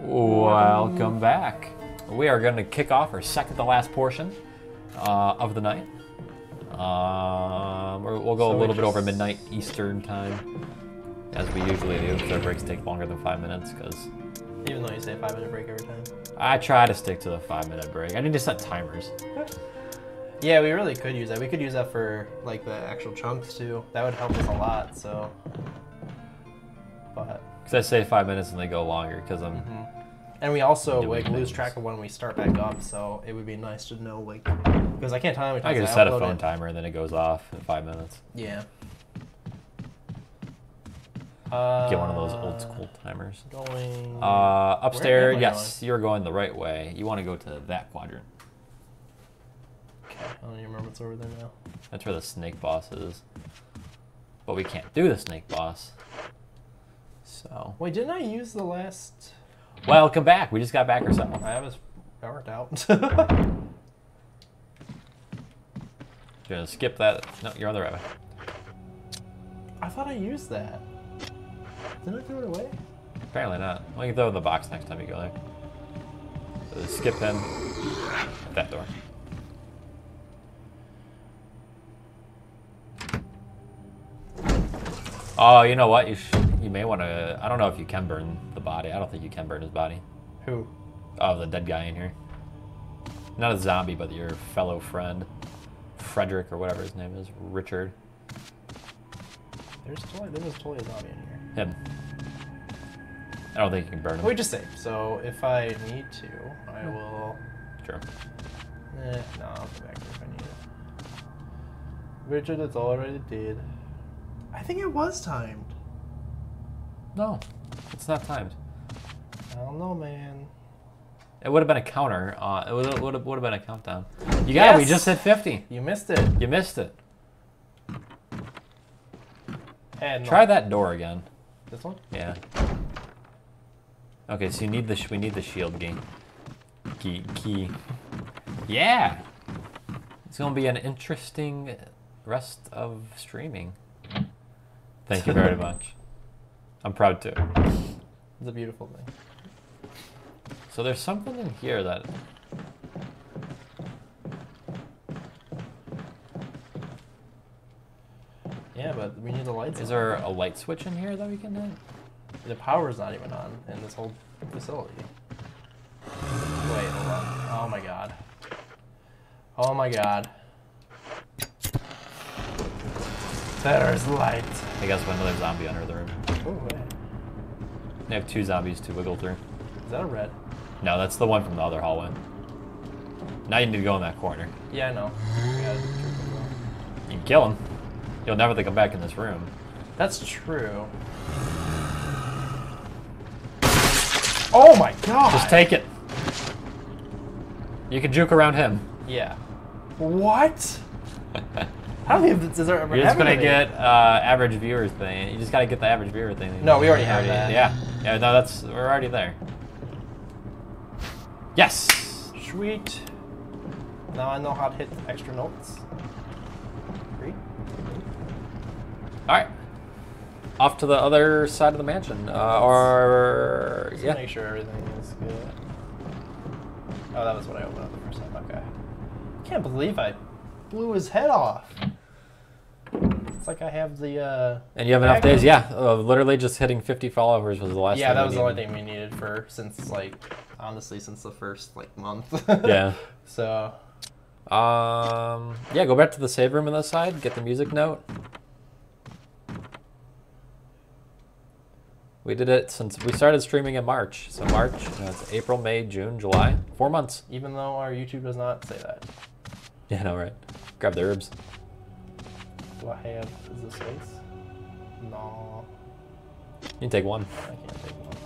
Welcome back. We are going to kick off our second to last portion uh, of the night. Um, we'll go So a little bit over midnight Eastern time, as we usually do, because our breaks take longer than five minutes. Because Even though you say five minute break every time. I try to stick to the five minute break. I need to set timers. Yeah, we really could use that. We could use that for like the actual chunks too. That would help us a lot. So, but Because I say five minutes and they go longer. Because I'm and we also like lose things. track of when we start back up. So it would be nice to know like because I can't time many I can just set a phone it. timer and then it goes off in five minutes. Yeah. Uh, Get one of those old school timers. Going. Uh, upstairs, yes, you're going the right way. You want to go to that quadrant. okay, I don't even remember what's over there now. That's where the snake boss is. But we can't do the snake boss. So, Wait, didn't I use the last? welcome back. We just got back ourselves. I was. That worked out. You're gonna skip that. No, you're on the way. I thought I used that. Didn't I throw it away? Apparently not. Well, you can throw it in the box next time you go there. So skip him at that door. Oh, you know what? You sh- you may want to. I don't know if you can burn the body. I don't think you can burn his body. Who? Oh, the dead guy in here. Not a zombie, but your fellow friend, Frederick or whatever his name is, Richard. There's totally there was totally a zombie in here. Him. I don't think you can burn him. Wait, just say. So if I need to, I will. Sure. Eh, no, I'll go back if I need it. Richard, it's already dead. I think it was timed. No, it's not timed. I don't know, man. It would have been a counter. Uh, it would have, would have, would have been a countdown. You got it. We just hit 50. You missed it. You missed it. And Try that door again. This one? Yeah. Okay, so you need the we need the shield key. Key key. Yeah. It's gonna be an interesting rest of streaming. Thank you very much. I'm proud to. It's a beautiful thing. So there's something in here that Yeah, but we need the lights. is on. there a light switch in here that we can hit? The power's not even on in this whole facility. Wait, hold on. Oh my god. Oh my god. There's light. I guess another zombie under the room. Oh. They have two zombies to wiggle through. Is that a red? No, that's the one from the other hallway. Now you need to go in that corner. Yeah, I know. We gotta be careful. You can kill him. You'll never think I'm back in this room. That's true. Oh my god! Just take it. You can juke around him. Yeah. What? How do you have does there ever You're just gonna anything? get uh, average viewer thing. You just gotta get the average viewer thing. No, we already have that. Yeah, yeah. No, that's we're already there. Yes. Sweet. Now I know how to hit extra notes. Great. All right. Off to the other side of the mansion, uh, or Just yeah. make sure everything is good. Oh, that was what I opened up the first time. Okay. I Can't believe I blew his head off. It's like I have the. uh... And you have enough days, yeah. Uh, literally, just hitting 50 followers was the last. Yeah, that was the only thing we needed for since like honestly since the first like month. Yeah. So Um. Yeah. Go back to the save room on this side. Get the music note. We did it since we started streaming in March. So March, uh, it's April, May, June, July. Four months. even though our YouTube does not say that, Yeah, no, right. Grab the herbs. Do I have is this space? No, You can take one. I can't take one.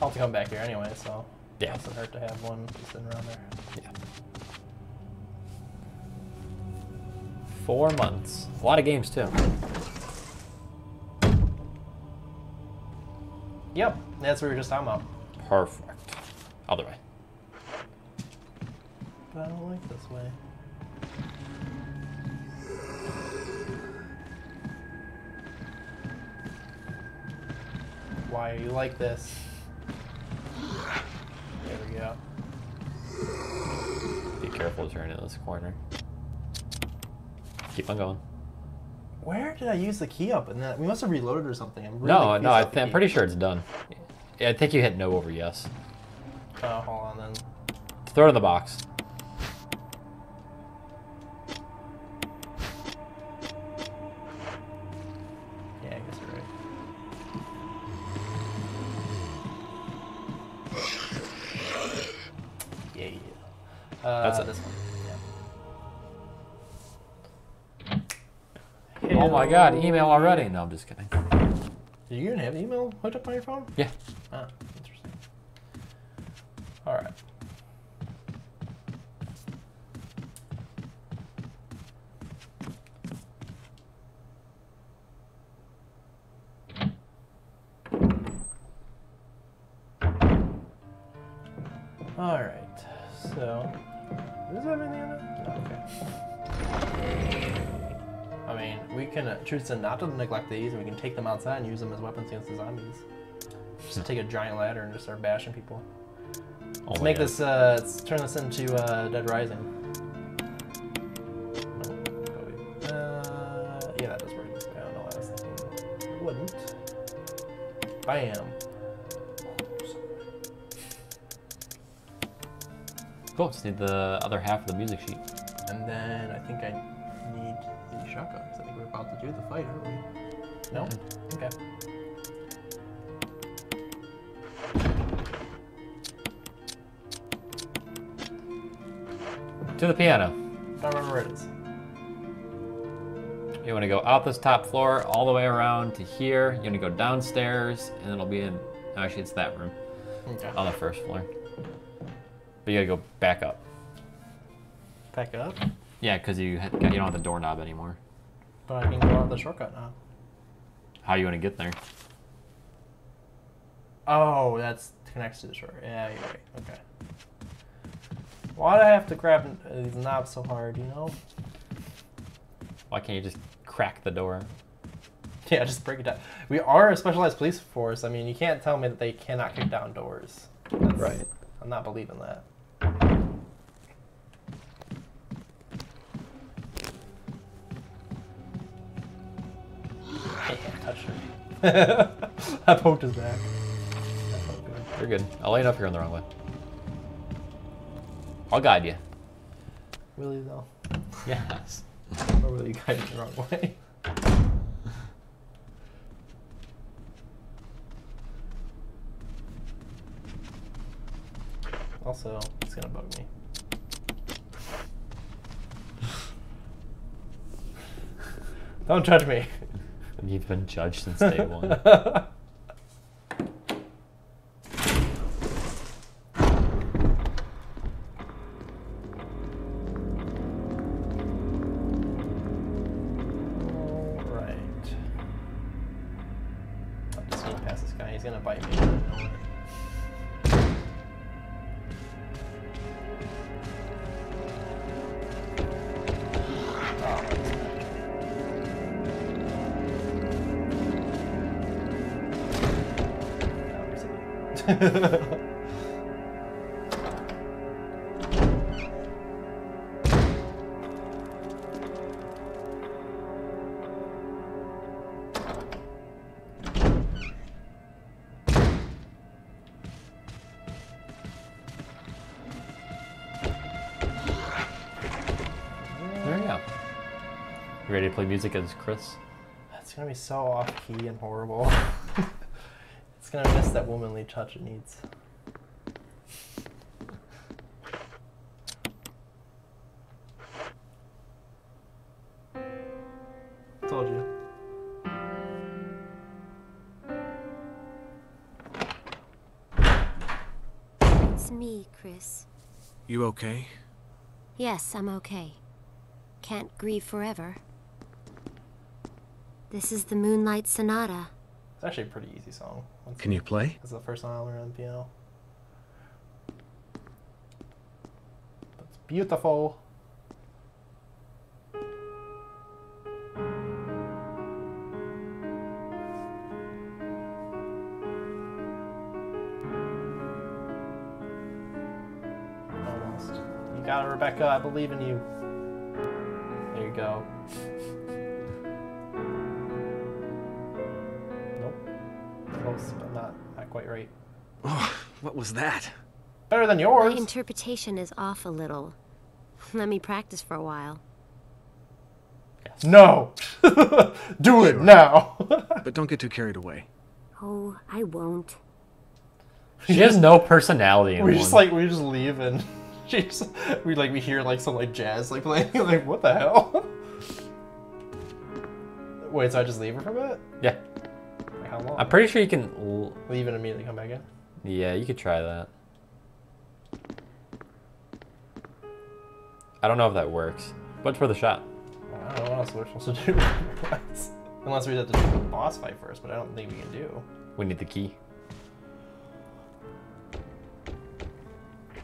I'll have to come back here anyway, so Yeah. it doesn't hurt to have one just sitting around there. Yeah. Four months. A lot of games too. Yep, that's what we were just talking about. Perfect. Other way. But I don't like this way. Why are you like this? There we go. Be careful turning in this corner. Keep on going. Where did I use the key up? And then we must have reloaded or something. I'm really no, no, I I'm pretty sure it's done. Yeah, I think you hit no over yes. Oh, hold on then. Throw it in the box. My god, email already. No, I'm just kidding. Do you even have email hooked up on your phone? Yeah. Ah, interesting. All right. Choose to not to neglect these, and we can take them outside and use them as weapons against the zombies. Just take a giant ladder and just start bashing people. Oh Let's make God. this, uh, let's turn this into uh, Dead Rising. Uh, yeah, that does work. I don't know what I was thinking. It wouldn't. Bam. Cool. Just need the other half of the music sheet. And then I think I To the piano. I Don't remember where it is. You want to go out this top floor all the way around to here. You want to go downstairs, and it'll be in. Actually, it's that room Okay. on the first floor. But you gotta go back up. Back up. Yeah, because you you don't have the doorknob anymore. But I can go out the shortcut now. How you want to get there? Oh, that's connects to the short. Yeah, you're right. Okay. Why do I have to grab uh, these knobs so hard, you know? Why can't you just crack the door? Yeah, just break it down. We are a specialized police force. I mean, you can't tell me that they cannot kick down doors. That's- Right. I'm not believing that. Yeah, touch her. I poked his back. That felt good. You're good. I'll line up here on the wrong way. I'll guide you. Really though? Yes. Or will you guide me the wrong way? Also, it's gonna bug me. Don't judge me. You've been judged since day one. ready to play music as Chris? That's gonna be so off key and horrible. it's gonna miss that womanly touch it needs. Told you. It's me, Chris. You okay? Yes, I'm okay. Can't grieve forever. This is the Moonlight Sonata actually a pretty easy song. Once Can you play? It's the first time I learned on the piano. It's beautiful. Almost. You got it, Rebecca. I believe in you. There you go. Close, but not, not quite right. Oh, what was that? Better than My yours. interpretation is off a little. Let me practice for a while. No! Do it now! But don't get too carried away. Oh, I won't. She has no personality in we one. just like we just leave and she just, we like we hear like some like jazz like playing like what the hell? Wait, so I just leave her for a bit? yeah. Like how long? I'm pretty sure you can. l- leave and immediately come back in. Yeah, you could try that. I don't know if that works, but for the shot. I don't know what else we're supposed to do. Unless we have to do the boss fight first, but I don't think we can do. We need the key. You're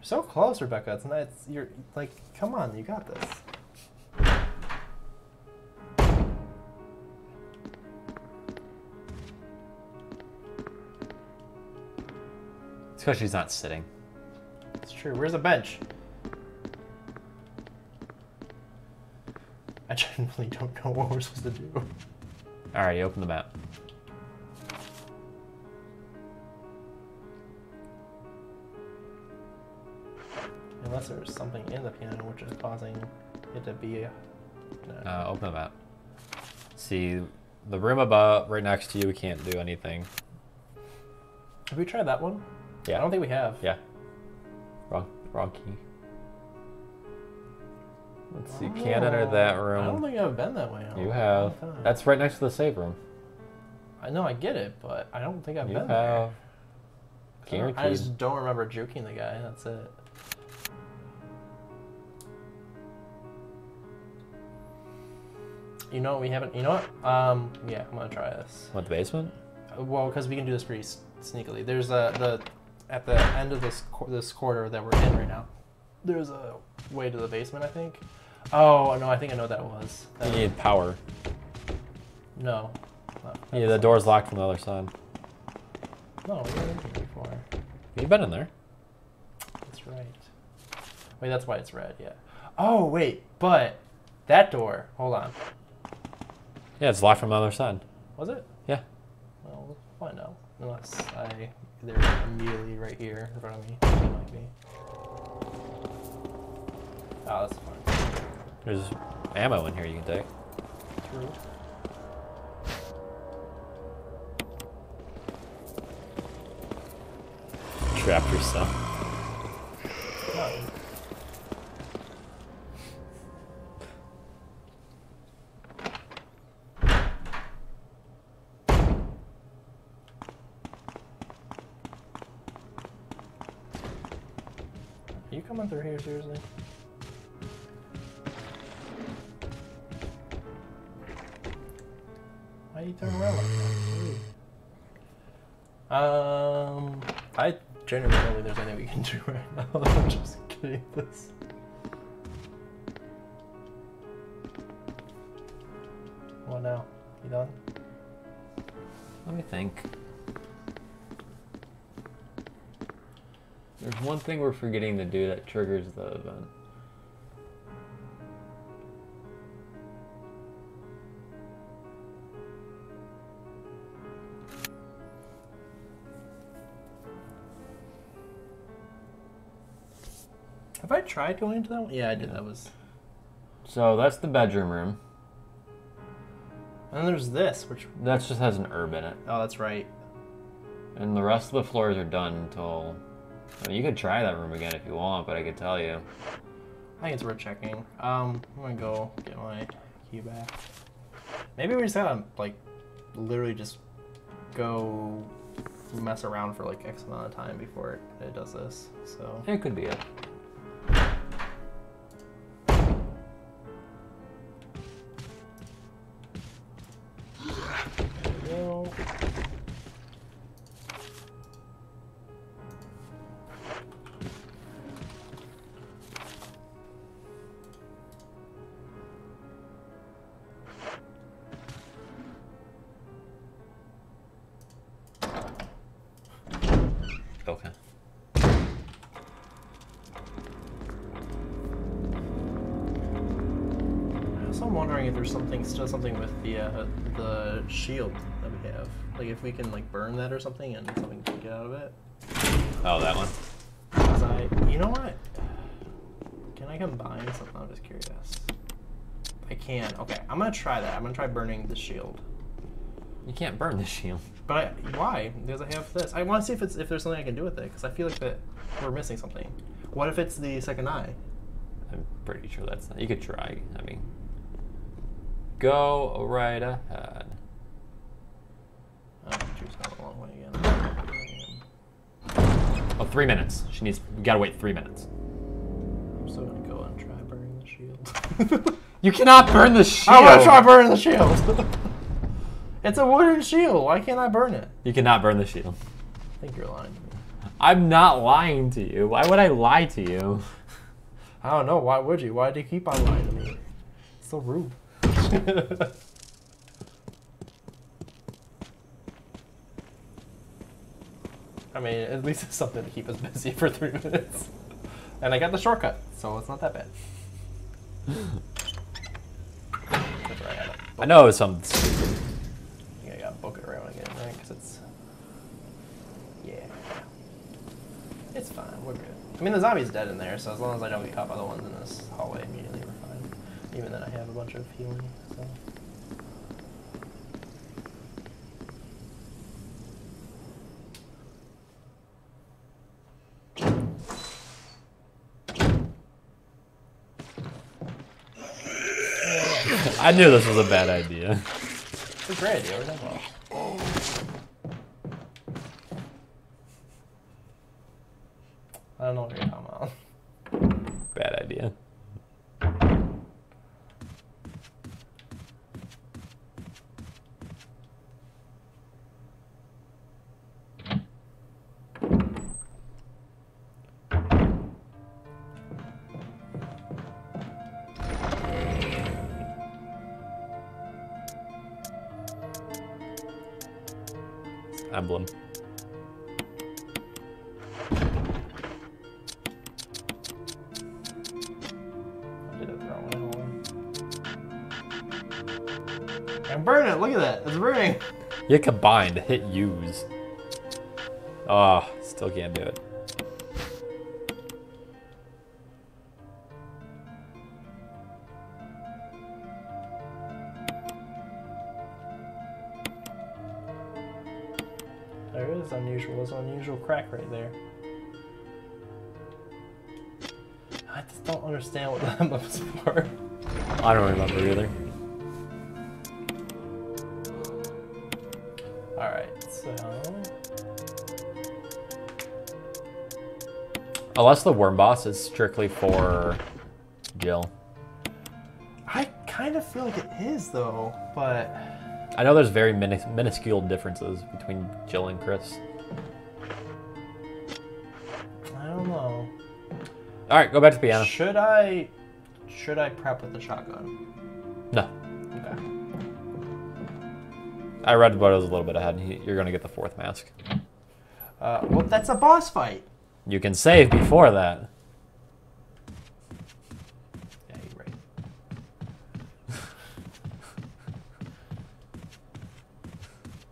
so close, Rebecca. It's not. It's, you're like, come on, you got this. Because she's not sitting. It's true. Where's the bench? I genuinely don't know what we're supposed to do. Alright, you open the map. Unless there's something in the piano which is causing it to be a. No. Uh, open the map. See, the room above, right next to you, we can't do anything. Have we tried that one? Yeah. I don't think we have. Yeah. Wrong, wrong key. Let's see. Can't enter that room. I don't think I've been that way. You have. That's right next to the save room. I know I get it, but I don't think I've You been there. have. I don't- I just don't remember juking the guy. That's it. You know what we haven't. You know what? Um, yeah, I'm gonna try this. What the basement? Well, because we can do this pretty sneakily. There's a the at the end of this this corridor that we're in right now. There's a way to the basement, I think. Oh no, I think I know what that was. You That- need power. no. Yeah, the door's locked from the other side. No, we haven't been here before. You've been in there. That's right. Wait, that's why it's red. Yeah. Oh wait, but that door. Hold on. Yeah, it's locked from the other side. Was it? Yeah. Well, we'll find out. Unless I they're immediately right here in front of me. It might be. Oh, that's fine. There's ammo in here you can take. True. Trap yourself. I genuinely don't think there's anything we can do right now. I'm just kidding. This. What now? You done? Let me think. There's one thing we're forgetting to do that triggers the event. Tried going into that one? Yeah, I did. That was. So that's the bedroom room. And then there's this, which. That just has an herb in it. Oh, that's right. And the rest of the floors are done until. I mean, you could try that room again if you want, but I could tell you. I think it's worth checking. Um, I'm gonna go get my key back. Maybe we just gotta like, literally just go mess around for like X amount of time before it, it does this. So. It could be it. If there's something still something with the uh, the shield that we have. Like if we can like burn that or something and something can get out of it. Oh, that one. 'Cause I, you know what? Can I combine something? I'm just curious. I can. Okay, I'm gonna try that. I'm gonna try burning the shield. You can't burn the shield. But I, why? Because I have this. I want to see if it's if there's something I can do with it. Because I feel like that we're missing something. What if it's the second eye? I'm pretty sure that's not. You could try. I mean, go right ahead. Oh, choose going a long way again. Oh, three minutes. She needs. We gotta wait three minutes. I'm still gonna go and try burning the shield. You cannot burn the shield. I want to try burning the shield. it's a wooden shield. Why can't I burn it? You cannot burn the shield. I think you're lying to me. I'm not lying to you. Why would I lie to you? I don't know. Why would you? Why do you keep on lying to me? It's so rude. I mean, at least it's something to keep us busy for three minutes. And I got the shortcut, so it's not that bad. Where I had it. I know it's some. Yeah, I gotta book it around again, right? Because it's. Yeah. It's fine. We're good. I mean, the zombie's dead in there, so as long as I don't get caught by the ones in this hallway immediately. Even then, I have a bunch of healing, so. I knew this was a bad idea. It's a great idea. I don't know what you're talking about. Bad idea. On. And burn it! Look at that! It's burning! You combined hit use. Oh, still can't do it. I don't remember either. Alright, so. Oh, Unless the worm boss is strictly for Jill. I kind of feel like it is, though, but. I know there's very minis- minuscule differences between Jill and Chris. I don't know. All right, go back to piano. Should I. Should I prep with the shotgun? No, Okay. I read about it a little bit ahead. He- You're gonna get the fourth mask. Uh, well, that's a boss fight! You can save before that. Yeah, you're right.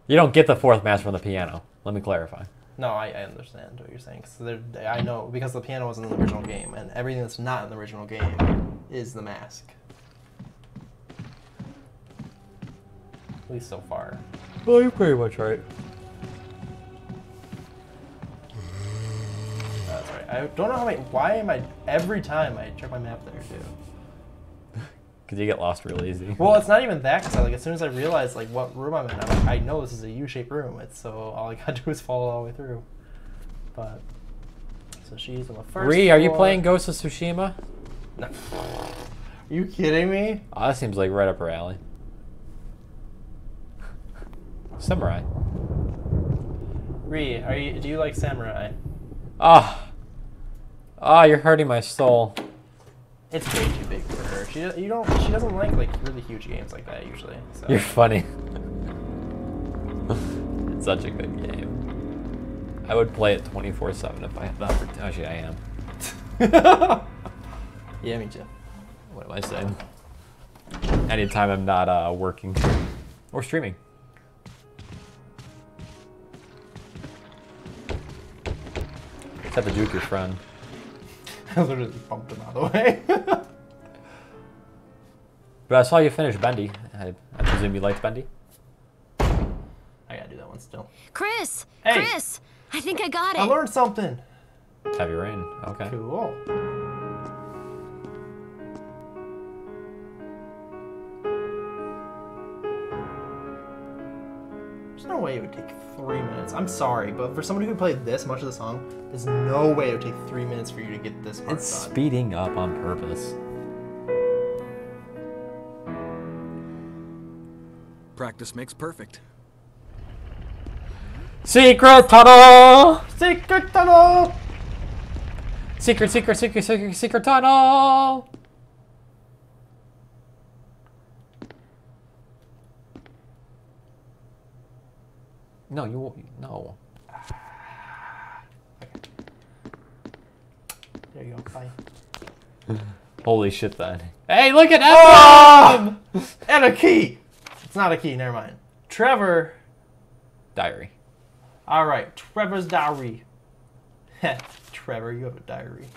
You don't get the fourth mask from the piano. Let me clarify. No, I, I understand what you're saying. Cause I know because the piano was in the original game, and everything that's not in the original game is the mask. At least so far. Well, you're pretty much right. Uh, that's right. I don't know how many. Why am I every time I check my map there too? Because you get lost real easy. Well, it's not even that. Cause I, like as soon as I realize like what room I'm in, I'm like, I know this is a U-shaped room. It's so all I gotta do is follow all the way through. But so she's on the first. Ree, are you playing Ghost of Tsushima? No. Are you kidding me? Oh, that seems like right up her alley. Samurai. Ree, are you? Do you like samurai? Ah. Ah, you're hurting my soul. It's way too big for her. She you don't she doesn't like like really huge games like that usually. So You're funny. it's such a good game. I would play it 24 7 if I had the opportunity. Actually, I am. yeah, me too. What am I saying? Anytime I'm not uh, working or streaming. Just have to juke your friend. I literally bumped him out of the way. But I saw you finish Bendy. I, I presume you liked Bendy? I gotta do that one still. Chris! Hey. Chris! I think I got it. I learned something. Heavy rain. Okay. Cool. Way it would take three minutes. I'm sorry, but for somebody who played this much of the song, there's no way it would take three minutes for you to get this part It's done. speeding up on purpose. Practice makes perfect. Secret tunnel! Secret tunnel! Secret, secret, secret, secret, secret tunnel! No, you won't. No. There you go. Bye. Holy shit, then. Hey, look at that! Emblem! And a key! It's not a key, never mind. Trevor. Diary. Alright, Trevor's diary. Trevor, you have a diary.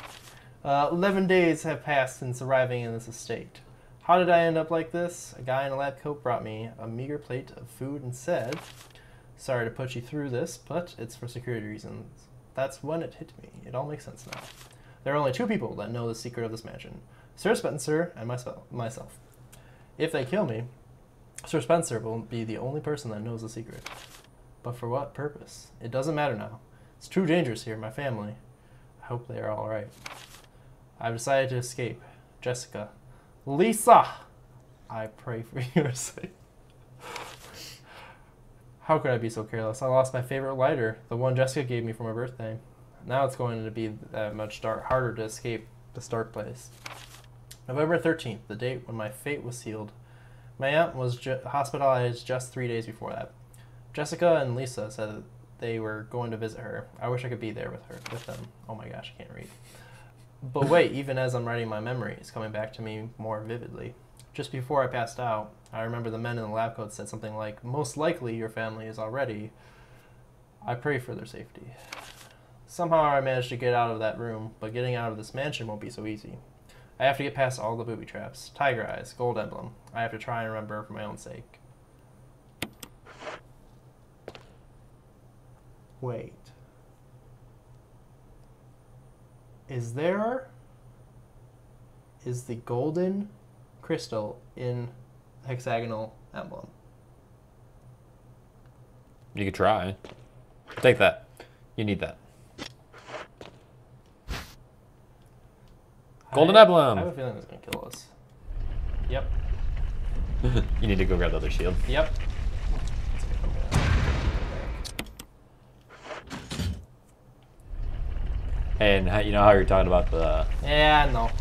Uh, 11 days have passed since arriving in this estate. How did I end up like this? A guy in a lab coat brought me a meager plate of food and said, Sorry to put you through this, but it's for security reasons. That's when it hit me. It all makes sense now. There are only two people that know the secret of this mansion Sir Spencer and myself. If they kill me, Sir Spencer will be the only person that knows the secret. But for what purpose? It doesn't matter now. It's too dangerous here, my family. I hope they are alright. I've decided to escape. Jessica. Lisa! I pray for your sake. How could I be so careless? I lost my favorite lighter, the one Jessica gave me for my birthday. Now it's going to be that much dar- harder to escape this dark place. November 13th, the date when my fate was sealed. My aunt was ju- hospitalized just three days before that. Jessica and Lisa said they were going to visit her. I wish I could be there with her, with them. Oh my gosh, I can't read. But wait, even as I'm writing my memories coming back to me more vividly. Just before I passed out, I remember the men in the lab coat said something like, Most likely your family is already. I pray for their safety. Somehow I managed to get out of that room, but getting out of this mansion won't be so easy. I have to get past all the booby traps, tiger eyes, gold emblem. I have to try and remember for my own sake. Wait. Is there is the golden crystal in hexagonal emblem? You could try. Take that. You need that. Golden I- emblem. I have a feeling it's gonna kill us. Yep. You need to go grab the other shield. Yep. And you know how you're talking about the. Yeah, no.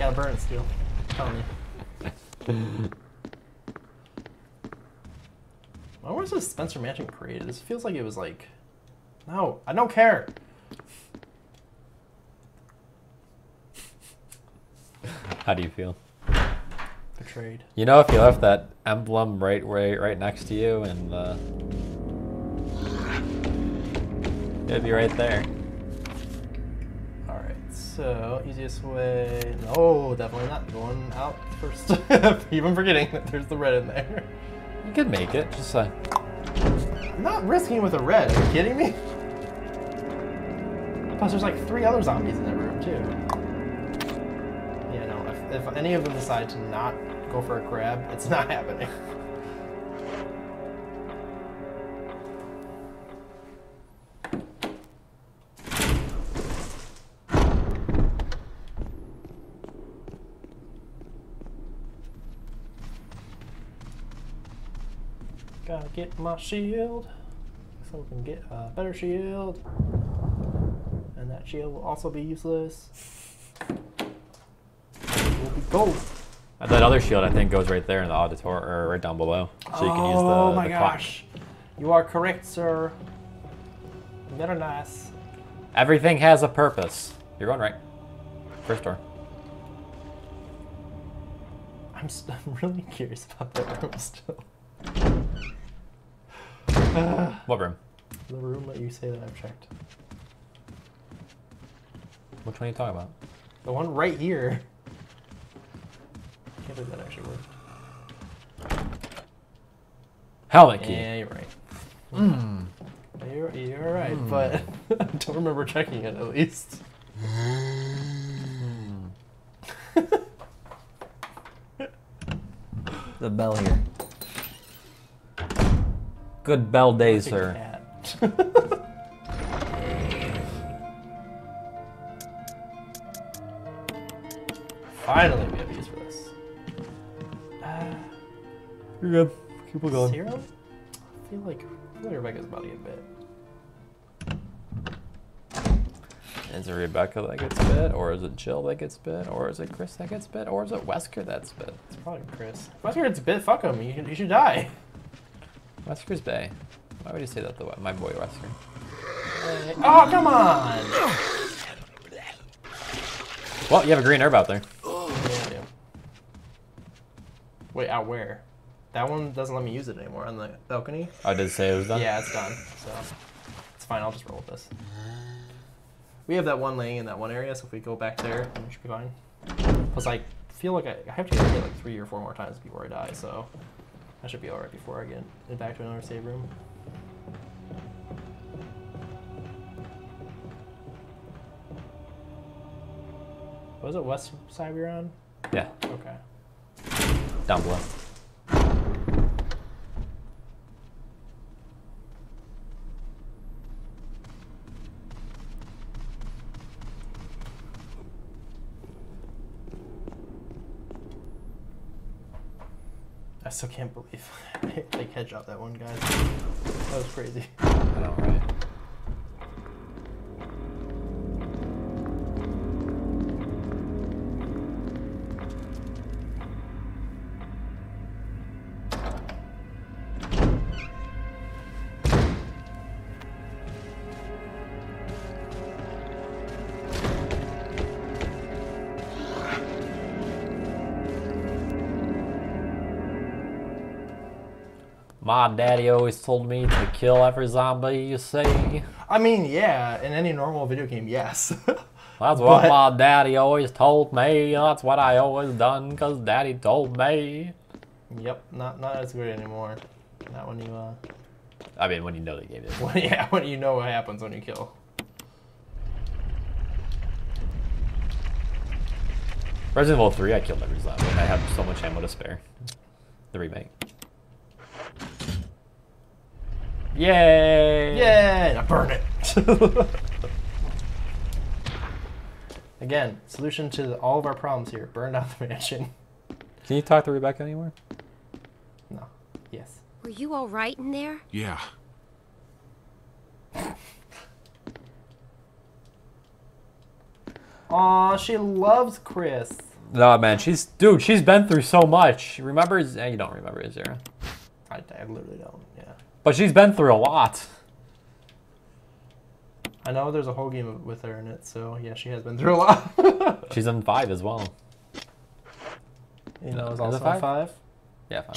Gotta burn it still. Telling you. When was this Spencer Mansion created? This feels like it was like. No, I don't care. How do you feel? Betrayed. You know, if you left that emblem right, right, right next to you, and uh, it'd be right there. So easiest way. No, definitely not going out first. Even forgetting that there's the red in there. You could make it. Just uh, I'm not risking it with a red. Are you kidding me? Plus, there's like three other zombies in that room, too. Yeah, no, if, if any of them decide to not go for a grab, it's not happening. Gotta get my shield so we can get a better shield. And that shield will also be useless. It will be gold. that other shield I think goes right there in the auditor or right down below, so you can use the. oh my the clock. gosh. You are correct, sir. Very nice. Everything has a purpose. You're going right. First door. I'm, st- I'm really curious about that room still. What room? The room that you say that I've checked. Which one are you talking about? The one right here. I Can't believe that actually worked. Helmet key. Yeah, you're right. Mm. You're, you're right, but I don't remember checking it at least. The bell here. Good bell day, Big sir. cat. Finally, we have use for this. Uh, You're good. Keep it going. Serum? I feel like, I feel like Rebecca's about to get bit. Is it Rebecca that gets bit, or is it Jill that gets bit, or is it Chris that gets bit, or is it Wesker that's bit? It's probably Chris. Wesker gets bit. Fuck him. You, you should die. Wesker's Bay. Why would you say that to my boy Wesker? Oh, come on! Well, you have a green herb out there. Yeah, yeah. Wait, out where? That one doesn't let me use it anymore on the balcony. Oh, I did say it was done. Yeah, it's done. So it's fine. I'll just roll with this. We have that one laying in that one area, so if we go back there, we should be fine. Plus, I feel like I, I have to get hit like three or four more times before I die, so I should be alright before I get back to another save room. Was it west side we were on? Yeah, Okay. down below. Still can't believe I like up that one guy. That was crazy. I know, right? My daddy always told me to kill every zombie you see. I mean, yeah, in any normal video game, yes. That's what But- my daddy always told me. That's what I always done because daddy told me. yep, not not as good anymore. Not when you uh, I mean, when you know the game is. when, yeah, when you know what happens when you kill. Resident Evil 3, I killed every zombie. I have so much ammo to spare. The remake. Yay! Yay! Now burn it. Again, solution to all of our problems here: burn down the mansion. Can you talk to Rebecca anymore? No. Yes. Were you all right in there? Yeah. Aw, she loves Chris. No, man, she's dude. She's been through so much. She remembers. Eh, you don't remember Azura, I, I literally don't. Yeah. But she's been through a lot. I know there's a whole game with her in it, so yeah, she has been through a lot. She's in five as well. you know, Is it's also five? five. Yeah, five.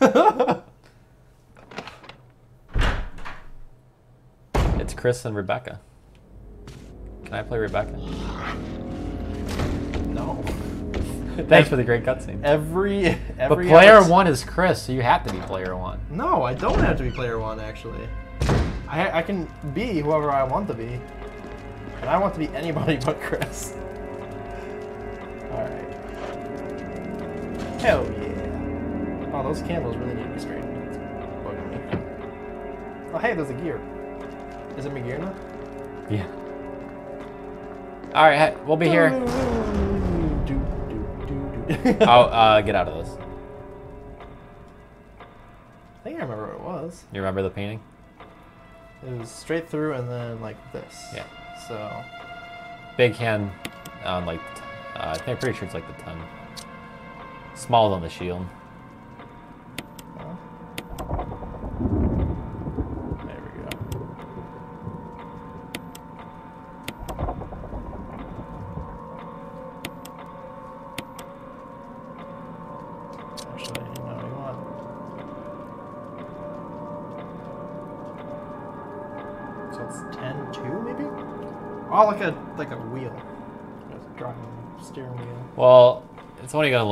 Jill. It's Chris and Rebecca. Can I play Rebecca? no. Thanks for the great cutscene. Every every. But player one is Chris, so you have to be player one. No, I don't have to be player one actually. I I can be whoever I want to be, and I want to be anybody but Chris. All right. Hell yeah! Oh, those candles really need to be straightened. Oh, hey, there's a gear. Is it my gear now? Yeah. All right, we'll be here. Oh, uh, get out of this. I think I remember what it was. You remember the painting? It was straight through and then like this. Yeah. So Big hand on like, uh, I think I'm pretty sure it's like the ten. Small on the shield.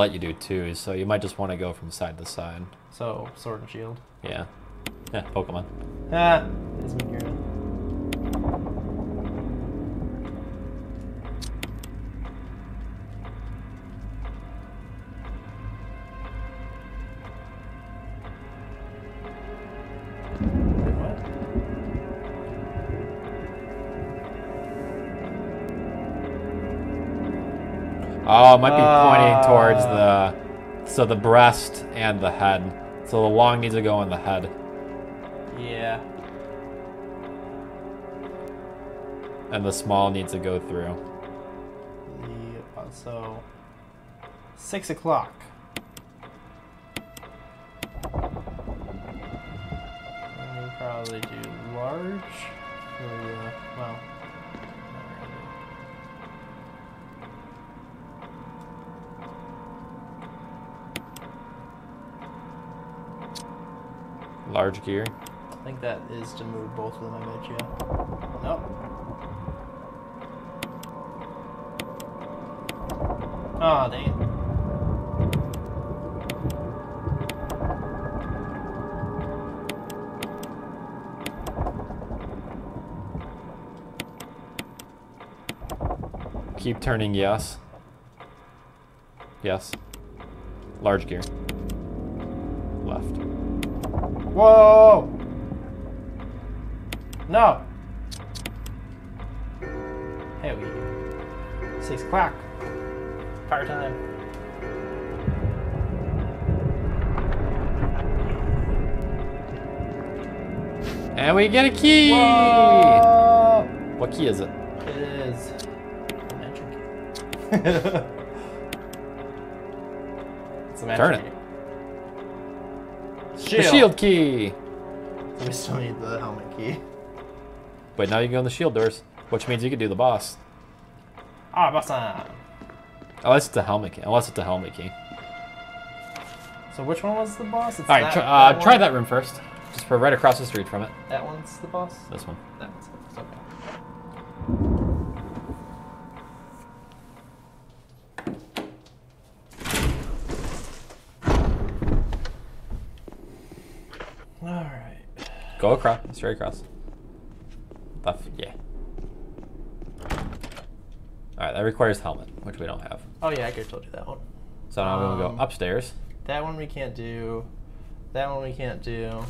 Let you do two, so you might just want to go from side to side. So sword and shield. Yeah. Yeah, Pokemon. Ah, it's Minkura. Towards Ah. the so the breast and the head. So the long needs to go in the head. Yeah. And the small needs to go through. The, uh, so six o'clock. Gear. I think that is to move both of them. I bet you. Nope. Oh dang it. Keep turning yes. Yes. Large gear. Left. Whoa! No! Hey, we. go. Six o'clock. Fire time. And we get a key! Whoa! What key is it? It is. Key. it's a magic Turn it. Key. The shield key! We still need the helmet key. But now you can go in the shield doors, which means you can do the boss. Ah, boss time. Unless it's a helmet key. Unless it's a helmet key. So which one was the boss? It's Alright, that, try, uh, that try that room first. Just for right across the street from it. That one's the boss? This one. That one's Go across. Straight across. Left. Yeah. Alright, that requires helmet, which we don't have. Oh yeah, I could have told you that one. So now we'll Um, go upstairs. That one we can't do. That one we can't do.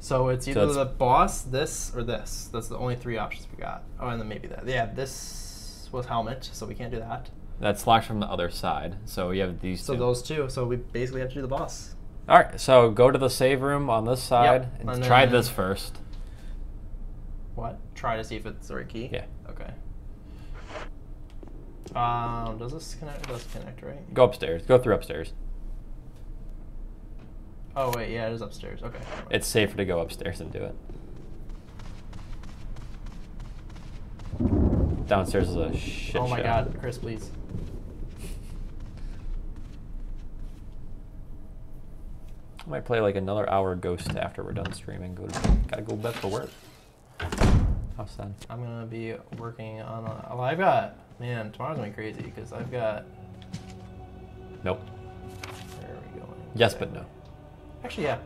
So it's either it's- the boss, this, or this. That's the only three options we got. Oh, and then maybe that. Yeah, this was helmet, so we can't do that. That's locked from the other side. So you have these So two. those two. So we basically have to do the boss. Alright, so go to the save room on this side Yep, and try this first. What? Try to see if it's the right key. Yeah. Okay. Um, does this connect? Does connect, right? Go upstairs. Go through upstairs. Oh wait, yeah, it is upstairs. Okay. It's safer to go upstairs and do it. Downstairs is a shit oh my show. God, Chris, please. I might play like another hour Ghost after we're done streaming. Go gotta go back to work. How sad. I'm gonna be working on. A, well, I've got man. Tomorrow's gonna be crazy because I've got. Nope. Where are we going? Yes, but no. Actually, yeah.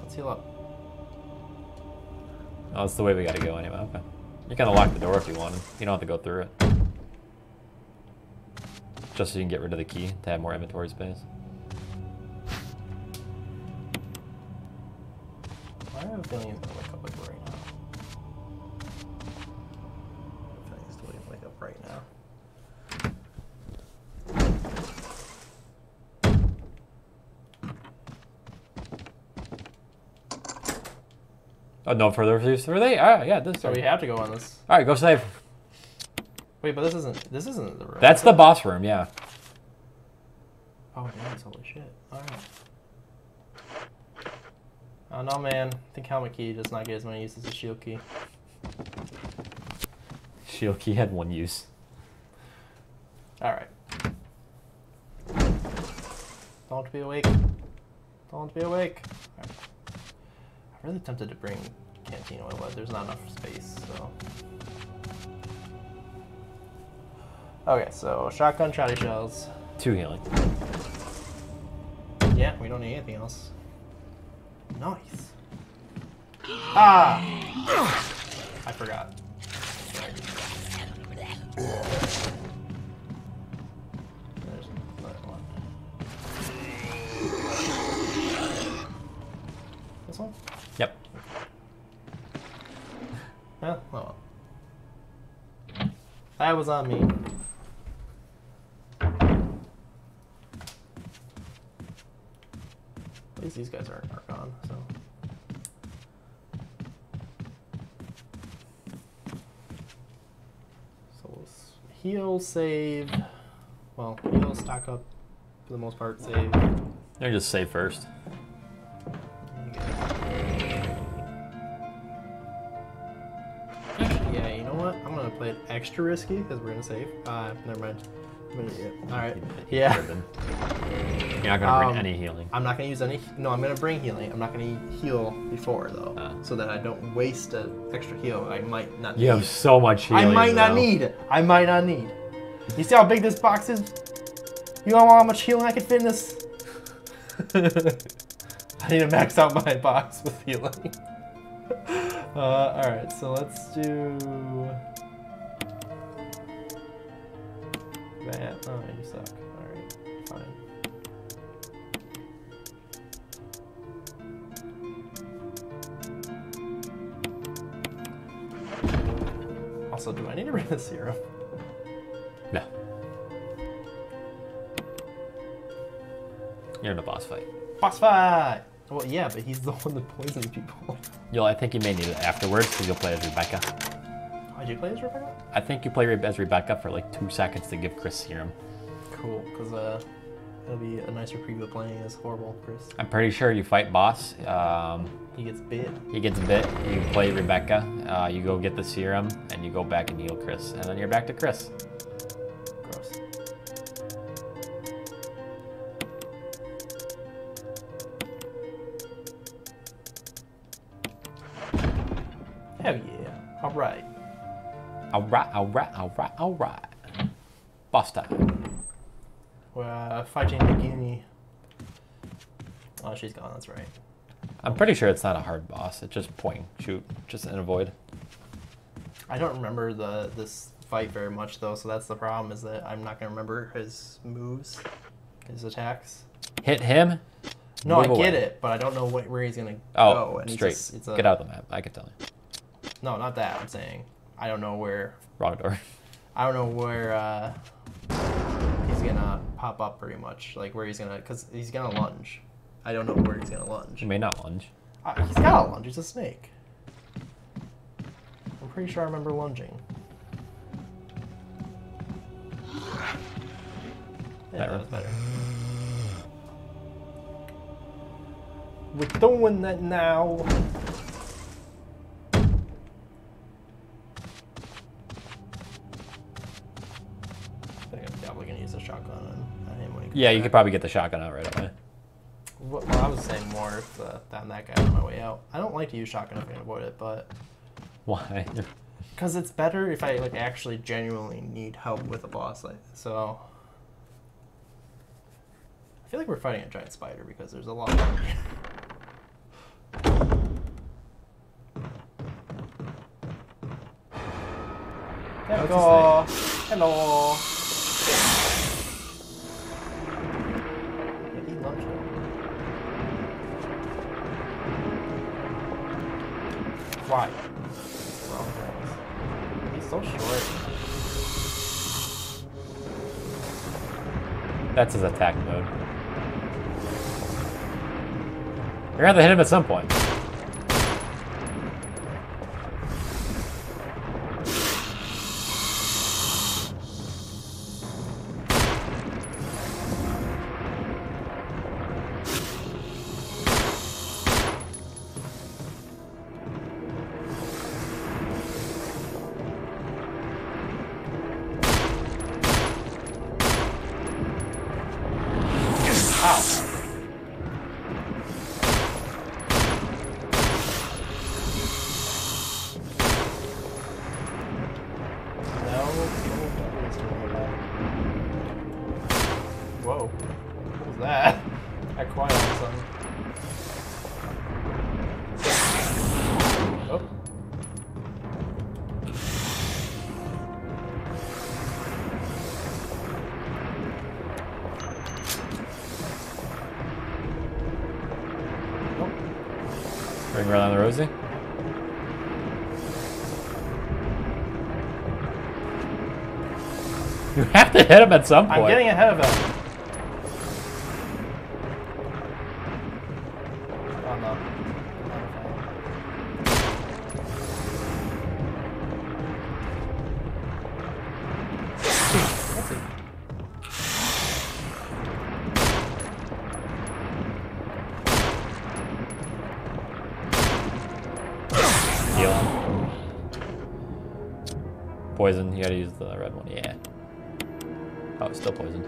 Let's heal up. Oh, that's the way we gotta go anyway. Okay. You can lock the door if you want. You don't have to go through it. Just so you can get rid of the key to have more inventory space. I have a feeling he's gonna wake up like right now. I have a feeling he's still gonna wake up right now. Oh, no further reviews for they? Ah, yeah, this. So we have to go on this. All right, go save. Wait, but this isn't. This isn't the room. That's the boss room. Yeah. Oh, it is. Holy shit. Alright. Oh, no, man. I think helmet key does not get as many uses as shield key. Shield key had one use. Alright. Don't be awake. Don't be awake. Alright. I'm really tempted to bring canteen oil, but there's not enough space, so. Okay, so shotgun, shotty shells. Two healing. Yeah, we don't need anything else. Nice. Ah! I forgot. There's another one. This one? Yep. Yeah, oh well. That was on me. At least these guys aren't Archon, so. So we'll heal, save. Well, heal, stock up for the most part, save. They're just save first. You guys- Actually, yeah, you know what? I'm gonna play it extra risky because we're gonna save. Uh, never mind. I'm gonna- yeah, All right. Yeah. You're not gonna bring Um, any healing. I'm not gonna use any. No, I'm gonna bring healing. I'm not gonna heal before though, Ah. so that I don't waste an extra heal. I might not. Need. You have so much healing. I might not need. I might not need. You see how big this box is? You know how much healing I can fit in this? I need to max out my box with healing. uh, all right, so let's do that. Oh, you suck. All right, fine. Also, do I need to bring the serum? No. You're in a boss fight. Boss fight! Well, yeah, but he's the one that poisons people. You'll, I think you may need it afterwards because you'll play as Rebecca. You play as Rebecca? I think you play as Rebecca for like two seconds to give Chris serum. Cool, because uh, it'll be a nicer preview of playing as horrible Chris. I'm pretty sure you fight boss. Um, He gets bit. he gets bit. You play Rebecca. Uh, you go get the serum, and you go back and heal Chris, and then you're back to Chris. Gross. Hell yeah. Alright. All right, all right, all right, all right. Boss time. We're uh, fighting Nagini. Oh, she's gone, that's right. I'm pretty sure it's not a hard boss. It's just point, shoot, just an avoid. I don't remember the this fight very much though, so that's the problem is that I'm not gonna remember his moves, his attacks. Hit him. No, I get it, but I don't know what, where he's gonna Oh, go. Oh, straight. just- it's a- Get out of the map. I can tell you. No, not that. I'm saying I don't know where. Wrong door. I don't know where uh, he's gonna pop up pretty much. Like where he's gonna, cause he's gonna lunge. I don't know where he's gonna lunge. He may not lunge. Uh, he's got a lunge. He's a snake. I'm pretty sure I remember lunging. Yeah, That was- better. We're doing that now. Yeah, you back. could probably get the shotgun out right away. Well, I was saying more if uh, down that guy on my way out. I don't like to use shotgun if I can avoid it, but Why? because it's better if I like actually genuinely need help with a boss. Like so, I feel like we're fighting a giant spider because there's a lot. Of What's Hello. Hello. Yeah, he lunged him. Why? He's so short. That's his attack mode. You're gonna have to hit him at some point. Ring around the Rosie. You have to hit him at some point. I'm getting ahead of him. Poison. You gotta use the red one. Yeah. Oh, it's still poisoned.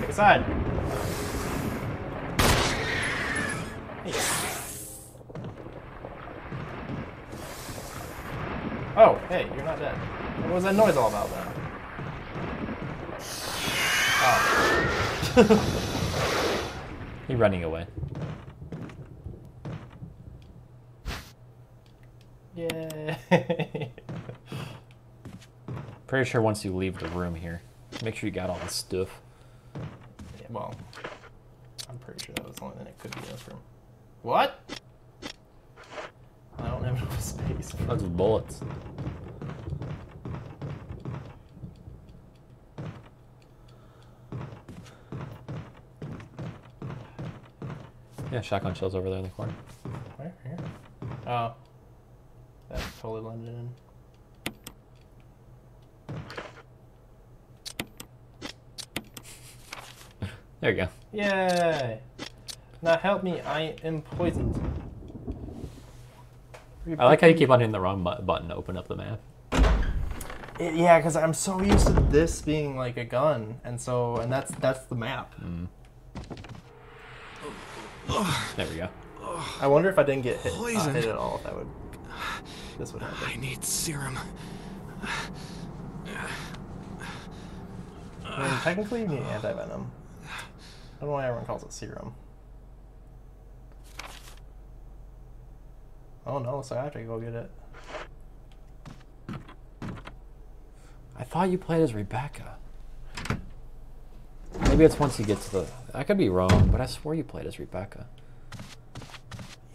Pick a side. Oh, hey, you're not dead. What was that noise all about then? Oh. He running away. Yay. Pretty sure once you leave the room here, make sure you got all the stuff. Yeah, well, I'm pretty sure that was the only thing that could be in this room. What? I don't have enough space. of bullets. Yeah, shotgun shells over there in the corner. Where? Here? Oh. That totally blended in. There you go. Yay! Now help me, I am poisoned. I like how you keep on hitting the wrong bu- button to open up the map. It- yeah, because I'm so used to this being like a gun, and so and that's that's the map. Mm. There we go. I wonder if I didn't get hit, uh, Poison. hit at all, if that would this would happen. I need serum. I mean, technically, you need anti venom. I don't know why everyone calls it serum. Oh no, so I have to go get it. I thought you played as Rebecca. Maybe it's once you get to the. I could be wrong, but I swore you played as Rebecca.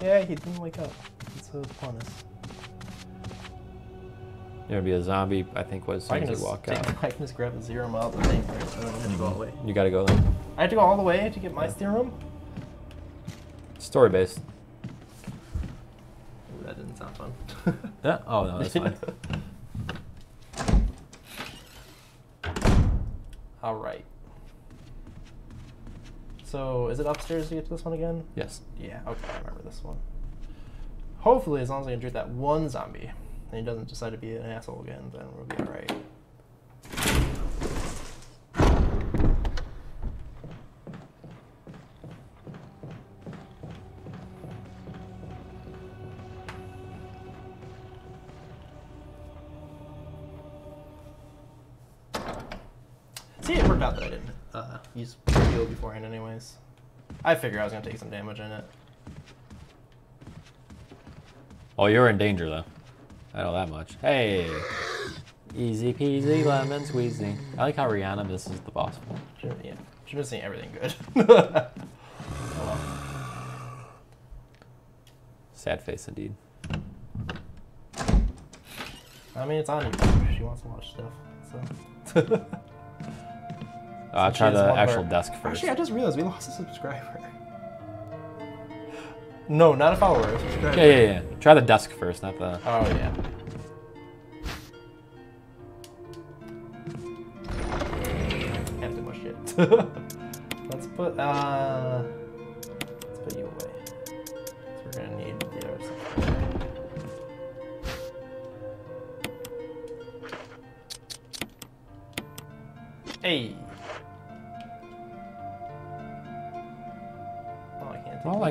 Yeah, he didn't wake up. That's the point is. You're be a zombie. I think was as I soon can as you walk out. I can just grab the serum out the thing first, and then have to go all the way. You gotta go there. I have to go all the way to get my serum. Story based. Ooh, that didn't sound fun. Yeah. Oh no, that's fine. all right. So, is it upstairs to get to this one again? yes. Yeah, okay, I remember this one. Hopefully, as long as I can shoot that one zombie, and he doesn't decide to be an asshole again, then we'll be alright. Anyways. I figured I was gonna take some damage in it. Oh, you're in danger though. I know that much. Hey. Easy peasy lemon squeezy. I like how Rihanna misses the boss. fight. Should, yeah, should have seen everything good. Sad face indeed. I mean, it's on YouTube. She wants to watch stuff, so. Uh, try the actual her- desk first. Actually, I just realized we lost a subscriber. No, not a follower, a subscriber. Yeah, yeah, yeah. Try the desk first, not the. Oh yeah. Can't do much shit. let's put uh,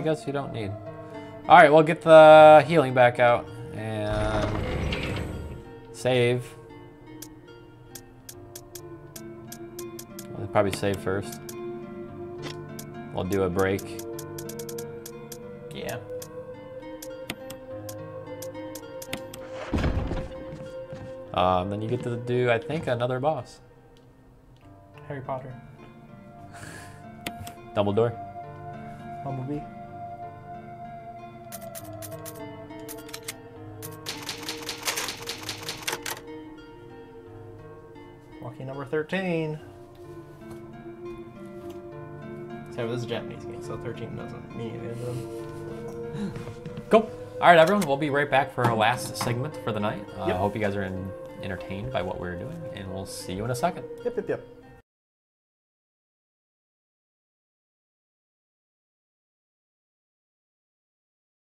guess you don't need. All right, we'll get the healing back out and save. We'll probably save first. We'll do a break. Yeah. Um, then you get to do, I think, another boss. Harry Potter. Dumbledore. Bumblebee. 13. So this is a Japanese game, so 13 doesn't mean anything. Cool. All right, everyone. We'll be right back for our last segment for the night. Uh, I Yep. hope you guys are in, entertained by what we're doing, and we'll see you in a second. Yep, yep, yep.